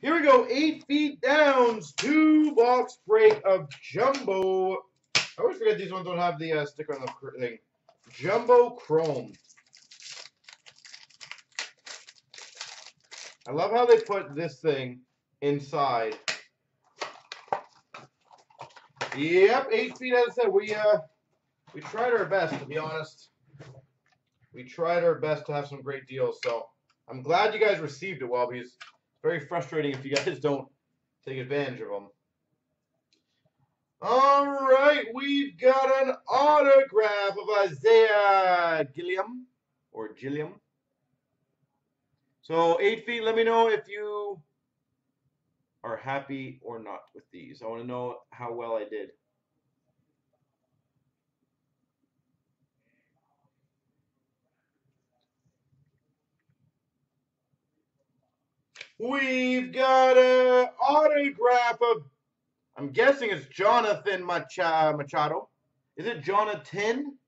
Here we go. Eight feet downs. Two box break of Jumbo. I always forget these ones don't have the uh, sticker on the thing. Jumbo Chrome. I love how they put this thing inside. Yep, eight feet. As I said, we uh, we tried our best to be honest. We tried our best to have some great deals. So I'm glad you guys received it well because very frustrating if you guys don't take advantage of them. All right, we've got an autograph of Isaiah Gilliam or Gilliam. So eight feet, let me know if you are happy or not with these. I want to know how well I did. We've got an autograph of, I'm guessing it's Jonathan Machado. Is it Jonathan?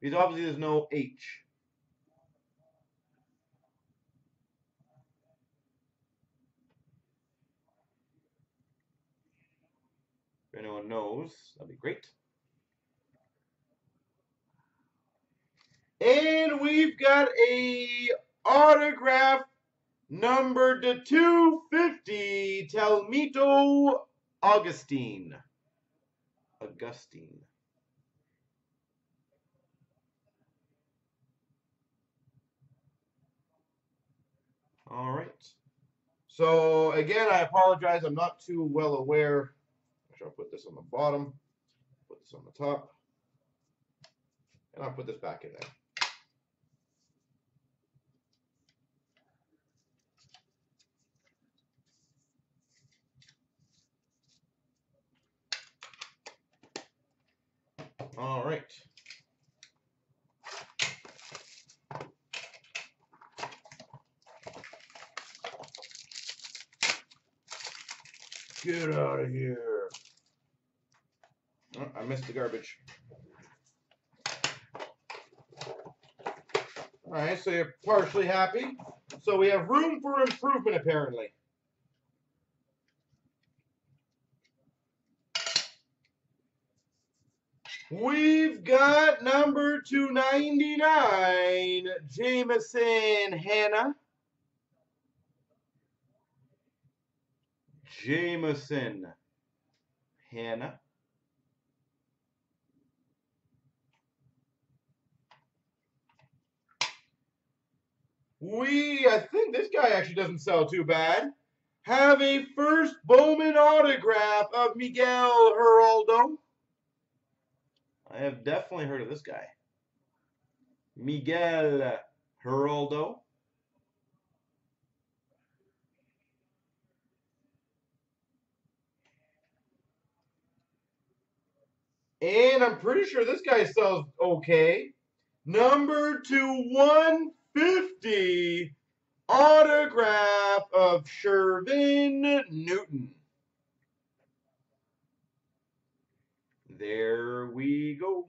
Because obviously there's no H. If anyone knows, that'd be great. And we've got a autograph number to 250, Telmito Augustine. Augustine. All right. So again, I apologize. I'm not too well aware I'll put this on the bottom, put this on the top, and I'll put this back in there. All right. Get out of here. Oh, I missed the garbage. All right, so you're partially happy. So we have room for improvement, apparently. We've got number 299, Jameson Hannah. Jameson Hannah. we, I think this guy actually doesn't sell too bad, have a first Bowman autograph of Miguel Geraldo. I have definitely heard of this guy. Miguel Geraldo. And I'm pretty sure this guy sells okay. Number two, 150 autograph of Shervyen Newton. There we go.